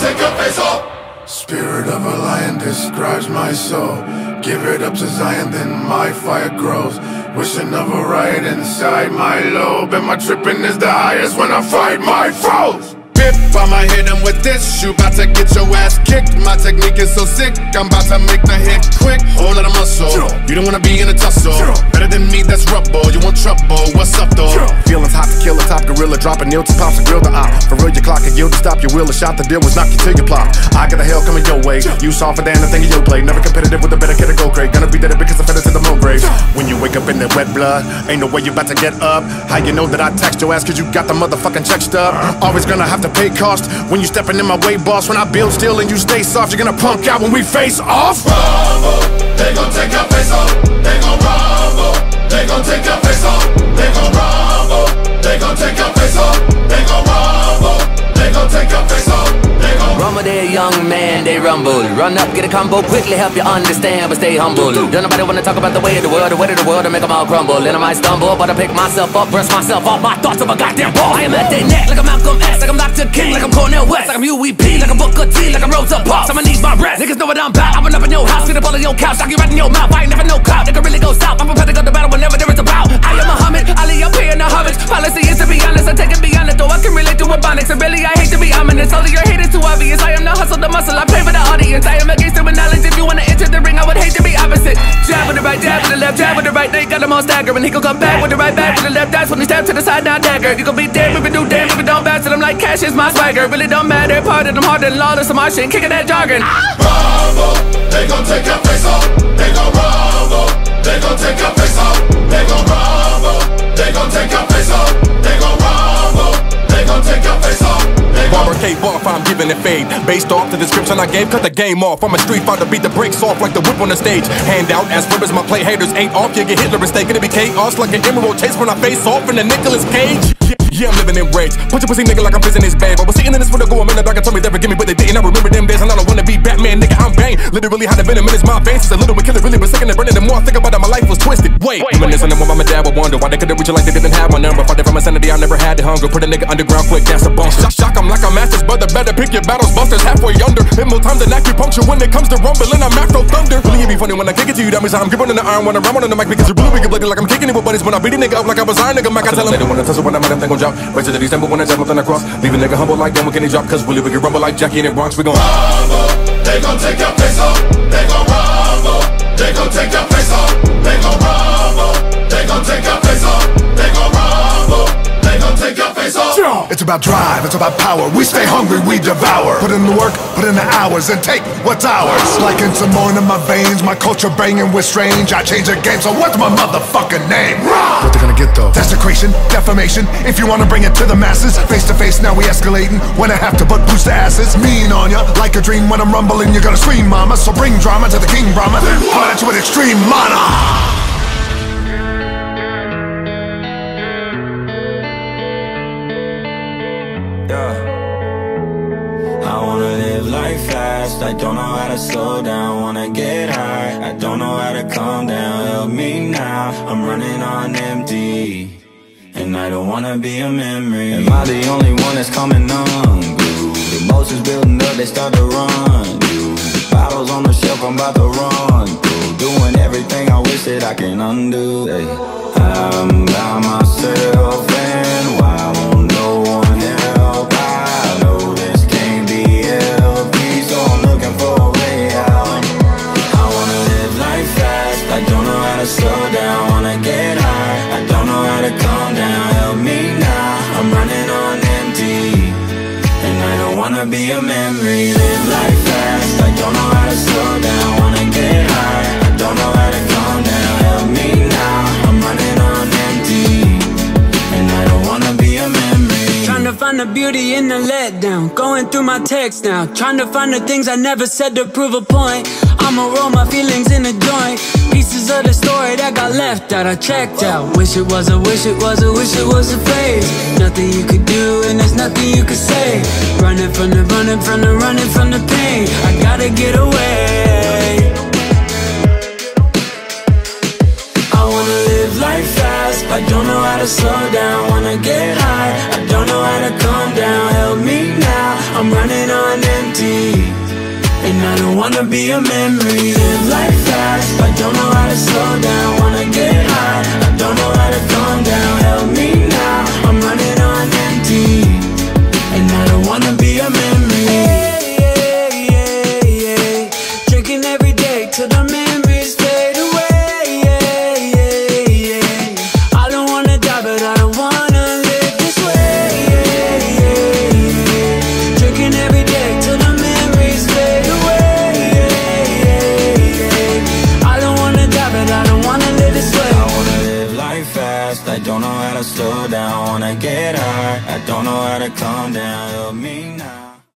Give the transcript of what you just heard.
take your face off. Spirit of a lion describes my soul. Give it up to Zion, then my fire grows. Wishing of a riot inside my lobe. And my tripping is the highest when I fight my foes. Pip, I'ma hit him with this. You about to get your ass kicked. My technique is so sick, I'm about to make the hit quick. Whole lot of muscle. You don't wanna be in a tussle. Better than me, that's rubble. You want trouble? What's up though? Feelings hot to kill a top gorilla, drop a nail to pops and grill the op. For real, your clock and yield to stop your will. A shot the deal was knock you till you plop. I got the hell coming your way. You softer than the thing in your play. Never competitive with a better kid to go crate. Gonna be dead because I fed it to the mo grave. When you wake up in that wet blood, ain't no way you about to get up. How you know that I text your ass cause you got the motherfucking check stub? Always gonna have to pay cost when you stepping in my way, boss. When I build still and you stay soft, you're gonna punk out when we face off. Rumble, they gon' take your face off. Young man, they rumble. Run up, get a combo, quickly help you understand, but stay humble. Don't nobody wanna talk about the way of the world, the way of the world, to make them all crumble. And I might stumble, but I pick myself up, brush myself off my thoughts of a goddamn ball. I am at their neck, like I'm Malcolm X, like I'm Dr. King, like I'm Cornel West, like I'm Huey P, like I'm Booker T, like I'm Rosa Parks. I'ma need my rest. Niggas know what I'm about. I run up in your house, get up all in your couch, knock you right in your mouth. I ain't never no clout, nigga really go stop. I'm prepared to go to battle whenever there is a bout. I am Muhammad, Ali here in the homage. Policy is to be honest, I take it beyond it, though I can relate to ebonics. And really, I hate to be ominous, of your obvious. I am the hustle, the muscle, I pray for the audience. I am against it with knowledge. If you wanna enter the ring, I would hate to be opposite. Jab with the right, jab with the left, jab with the right. They got them all staggering. He gon' come back with the right, back with the left. That's when he stab to the side, now dagger. You gon' be dead you do damn you don't bounce. And I'm like, cash is my swagger. Really don't matter. Part of them harder than lawless. I'm my shit, kicking that jargon. rumble, they gon' take your face off. They gon' rumble, they gon' take your Gon' off, I'm giving it fade. Based off the description I gave, cut the game off. I'm a street fighter, beat the brakes off like the whip on the stage. Hand out as ribbons, my play haters ain't off. You get Hitler mistake, it'll be chaos like an emerald chase when I face off in the Nicolas Cage. Yeah, I'm living in rage. Put your pussy nigga like I'm pissing his bag. I was sitting in this for the go, I'm in the dark and told me they forgive me, but they didn't. I remember them days and I don't wanna be Batman, nigga. I'm Bane. Literally had a venom in his mind veins. Since a little bit killer, really sick and burning. The more I think about it, my life was twisted. Wait, reminiscing on what my dad would wonder why they couldn't reach it like they didn't have my number. Fighting from insanity, I never had the hunger. Put a nigga underground quick, that's a bunker. Shock, shock, I'm like a master's brother. Better pick your battles, busters halfway under. Hit more time than acupuncture when it comes to rumbling. I'm macro thunder. Really, it be funny when I kick it to you. That means I'm gripping on the iron when I'm on the mic because you're blue, we get bloody like I'm kicking it with buddies. When I beat a nigga up like I was iron, nigga, Mac, I tell him they don't wanna tussle when I'm at them, they gon' drop. Wait till the December when I jump nothing across. Leave a nigga humble like them, can he drop? Cause really, we can rumble like Jackie in the Bronx. We gon' rumble, they gon' take your face off. They gon' rumble, they gon' take your face off. It's about drive, it's about power. We stay hungry, we devour. Put in the work, put in the hours, and take what's ours. Like in some more in my veins, my culture banging with strange. I change the game, so what's my motherfucking name? What they gonna get though? Desecration, defamation. If you wanna bring it to the masses, face to face, now we escalating. When I have to butt boost the asses, mean on ya. Like a dream when I'm rumbling, you're gonna scream, mama. So bring drama to the king, Brahma. Then Fight at you with extreme mana. I don't know how to slow down. Wanna get high. I don't know how to calm down. Help me now. I'm running on empty. And I don't wanna be a memory. Am I the only one that's coming unglued? Emotions building up, they start to run. Bottles on the shelf, I'm about to run through. Doing everything I wish that I can undo. I'm by myself and why be a memory, live life fast. I don't know how to slow down, wanna get high. I don't know how to calm down, help me now. I'm running on empty And I don't wanna be a memory. Trying to find the beauty in the letdown. Going through my text now. Trying to find the things I never said to prove a point I'ma roll my feelings in a joint. Pieces of the story that got left out I checked out. Wish it was a wish it was a wish it was a phase. Nothing you could do and there's nothing you could say. Running from the running from the running from the pain. I gotta get away. I wanna live life fast I don't know how to slow down, wanna get high I don't know how to calm down, help me now I'm running on empty I don't wanna be a memory. Live life fast, but don't know how to slow down. slow down when I get high. I don't know how to calm down, help me now.